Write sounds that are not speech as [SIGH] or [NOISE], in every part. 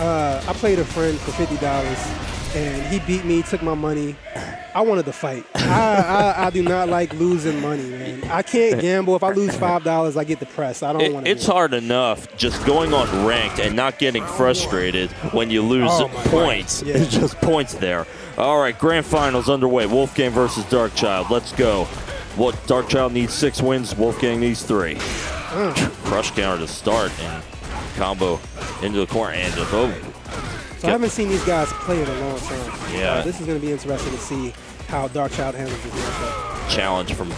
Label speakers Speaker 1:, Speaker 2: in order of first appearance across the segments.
Speaker 1: uh, I played a friend for fifty dollars, and he beat me, took my money. I wanted to fight. I, I, I do not like losing money, man. I can't gamble. If I lose five dollars, I get depressed. I don't
Speaker 2: It,
Speaker 1: want to.
Speaker 2: it's hard enough just going on ranked and not getting frustrated when you lose
Speaker 1: Oh,
Speaker 2: points.
Speaker 1: Yeah.
Speaker 2: It's just points there. All right, grand finals underway. Wolfgang versus Darkchild. Let's go. What Darkchild needs six wins. Wolfgang needs three. Crush counter to start and combo into the corner and just oh,
Speaker 1: So I haven't seen these guys play in a long time.
Speaker 2: Yeah.
Speaker 1: Uh, this is going to be interesting to see how Darkchild handles this matchup.
Speaker 2: challenge from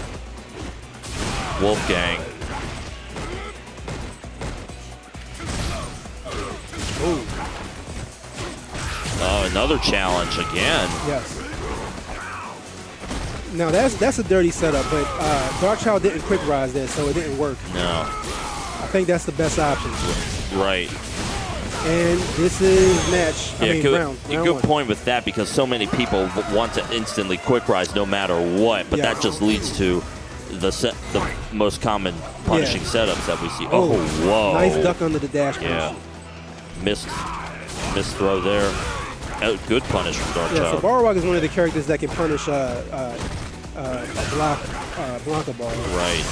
Speaker 2: Wolfgang.
Speaker 1: Ooh,
Speaker 2: Oh, another challenge again.
Speaker 1: yes. Now that's that's a dirty setup, but uh, Darkchild didn't quick rise there, so it didn't work.
Speaker 2: No,
Speaker 1: I think that's the best option.
Speaker 2: Right.
Speaker 1: And this is match. I
Speaker 2: Yeah,
Speaker 1: mean,
Speaker 2: good,
Speaker 1: round. round
Speaker 2: good point with that because so many people want to instantly quick rise no matter what, but
Speaker 1: Yeah.
Speaker 2: that just leads to the set, the most common punishing setups that we see. Oh, whoa!
Speaker 1: Nice duck under the dash. punch.
Speaker 2: Yeah, missed, missed throw there. Oh, good punish from
Speaker 1: Yeah, so
Speaker 2: Darkchild.
Speaker 1: Balrog is one of the characters that can punish uh, uh, uh, block uh, Blanka ball.
Speaker 2: right.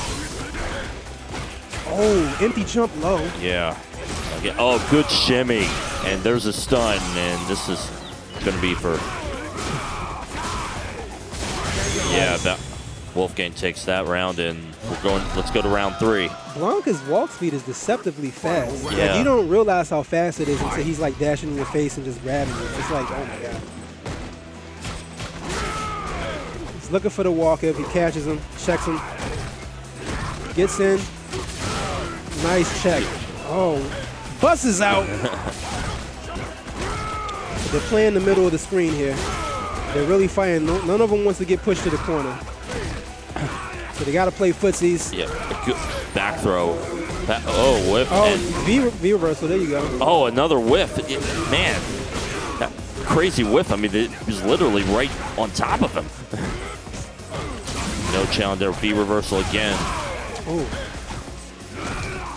Speaker 1: Oh, empty jump low.
Speaker 2: Yeah. Oh, good shimmy. And there's a stun, and this is going to be for. Yeah, that Wolfgang takes that round, and we're going. Let's go to round three.
Speaker 1: Blanka's walk speed is deceptively fast. Like,
Speaker 2: Yeah.
Speaker 1: you don't realize how fast it is until he's like dashing in your face and just grabbing you. It's like, oh my god. He's looking for the walk up. He catches him, checks him, gets in. Nice check. Oh, buses out. [LAUGHS] They're playing the middle of the screen here. They're really fighting. No- None of them wants to get pushed to the corner. [CLEARS THROAT] So they got to play footsies.
Speaker 2: Yeah, a good back throw. Ba- oh, whiff.
Speaker 1: Oh,
Speaker 2: and-
Speaker 1: V, v reversal. There you go.
Speaker 2: oh, another whiff. It- man, that crazy whiff. I mean, it was literally right on top of him. [LAUGHS] no challenge there. V reversal again.
Speaker 1: Oh,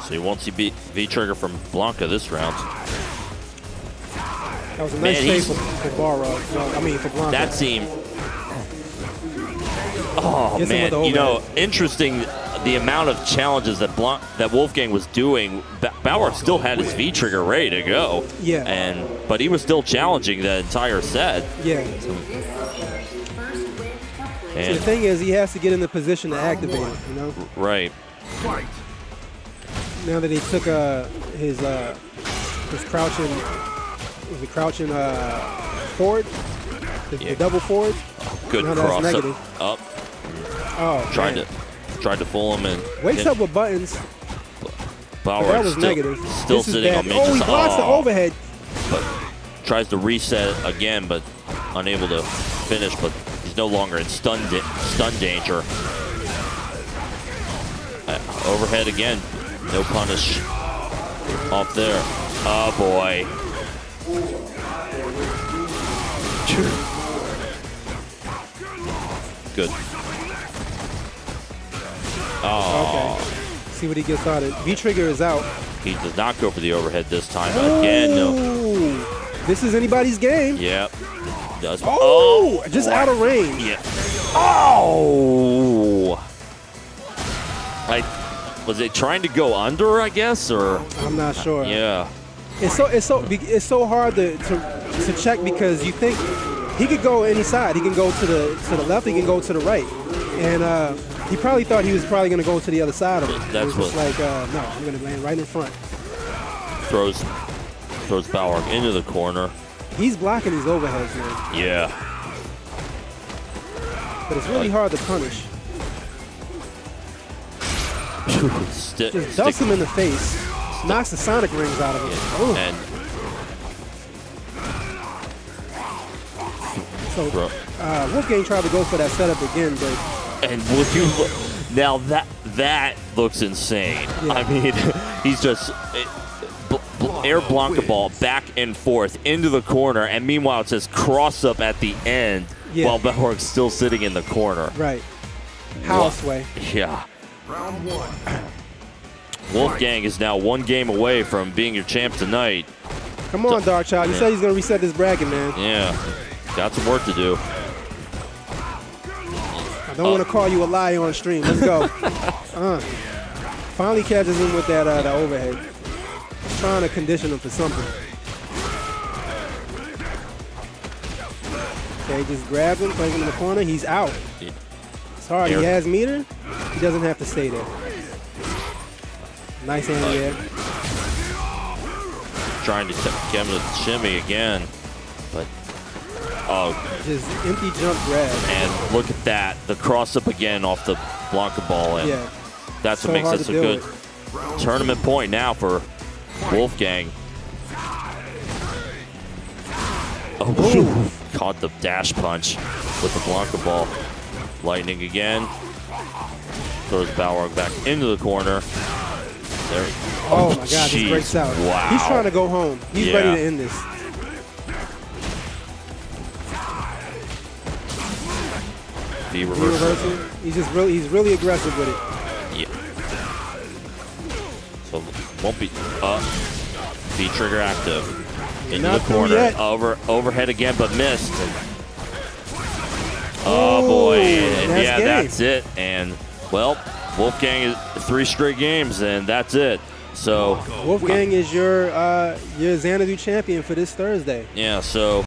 Speaker 2: So you won't see B- V trigger from Blanka this round.
Speaker 1: that was a
Speaker 2: Man,
Speaker 1: nice save for, for Barra. I mean, for Blanka.
Speaker 2: That seemed. Oh
Speaker 1: Gets
Speaker 2: man, you know, interesting. The amount of challenges that Blanc, that Wolfgang was doing, Ba- Bauer still had his V trigger ready to go.
Speaker 1: Yeah.
Speaker 2: And but he was still challenging the entire set.
Speaker 1: yeah.
Speaker 2: And
Speaker 1: the thing is, he has to get in the position to activate it. You know,
Speaker 2: right,
Speaker 1: now that he took uh, his uh, his crouching, was it crouching uh, forward, the, the double forward.
Speaker 2: good
Speaker 1: No, that's
Speaker 2: cross up, up.
Speaker 1: Oh,
Speaker 2: Tried
Speaker 1: man.
Speaker 2: to tried to fool him and
Speaker 1: wakes up with buttons.
Speaker 2: Bauer
Speaker 1: That was
Speaker 2: still,
Speaker 1: negative.
Speaker 2: Still
Speaker 1: this
Speaker 2: sitting on me.
Speaker 1: Oh, he blocks the
Speaker 2: oh.
Speaker 1: overhead.
Speaker 2: but tries to reset again, but unable to finish. But he's no longer in stun stun danger. Uh, overhead again, no punish off there. Oh boy. Good. Oh,
Speaker 1: Okay. See what he gets out of. It. V trigger is out.
Speaker 2: he does not go for the overhead this time. Again, no.
Speaker 1: This is anybody's game.
Speaker 2: Yep. Does.
Speaker 1: Oh, oh, just
Speaker 2: boy.
Speaker 1: out of range.
Speaker 2: Yeah. Oh! I was it trying to go under, I guess, or
Speaker 1: I'm not sure.
Speaker 2: yeah.
Speaker 1: It's so it's so it's so hard to, to to check because you think he could go any side. He can go to the to the left. He can go to the right. And uh, he probably thought he was probably going to go to the other side of it.
Speaker 2: That's
Speaker 1: it was just
Speaker 2: what-
Speaker 1: like uh, no, I'm going to land right in front.
Speaker 2: Throws throws Bauer into the corner.
Speaker 1: He's blocking these overheads, man.
Speaker 2: Yeah.
Speaker 1: But it's really hard to punish. Just
Speaker 2: stick-
Speaker 1: him in the face, knocks the sonic rings out of him.
Speaker 2: And
Speaker 1: So uh, Wolfgang tried to go for that setup again, but
Speaker 2: And will you look now that that looks insane.
Speaker 1: Yeah.
Speaker 2: I mean, [LAUGHS] he's just it, bl- bl- air Blanka ball back and forth into the corner, and meanwhile it says cross up at the end
Speaker 1: Yeah.
Speaker 2: while Balrog's still sitting in the corner.
Speaker 1: right. House way.
Speaker 2: Yeah. Wolfgang is now one game away from being your champ tonight.
Speaker 1: Come on, Darkchild. You
Speaker 2: Yeah.
Speaker 1: said he's gonna reset this bracket, man.
Speaker 2: Yeah, got some work to do.
Speaker 1: I don't want to call you a liar on stream. Let's go. [LAUGHS] uh, finally catches him with that uh, the overhead. Trying to condition him for something. Okay, just grabs him, plays him in the corner. He's out. It's hard. He has meter. He doesn't have to stay there. Nice anti air.
Speaker 2: Trying to get him to shimmy again, but oh,
Speaker 1: Just empty jump grab.
Speaker 2: and look at that, the cross up again off the Blanka ball, and
Speaker 1: Yeah.
Speaker 2: that's
Speaker 1: So
Speaker 2: what makes this a good tournament point now for Wolfgang. Oh, caught the dash punch with the Blanka ball. Lightning again. Throws Balrog back into the corner. There.
Speaker 1: Oh my God,
Speaker 2: jeez.
Speaker 1: this breaks out.
Speaker 2: Wow.
Speaker 1: He's trying to go home. He's
Speaker 2: Yeah.
Speaker 1: ready to end this.
Speaker 2: V
Speaker 1: He
Speaker 2: reversal.
Speaker 1: reversing. He's just really, he's really aggressive with it.
Speaker 2: Yeah. So won't be uh V trigger active. Into
Speaker 1: Not
Speaker 2: the corner.
Speaker 1: yet.
Speaker 2: Over overhead again, but missed. oh boy. And yeah,
Speaker 1: game.
Speaker 2: that's it. And well, Wolfgang is three straight games and that's it. So
Speaker 1: Wolfgang is your uh, your Xanadu champion for this Thursday.
Speaker 2: yeah, so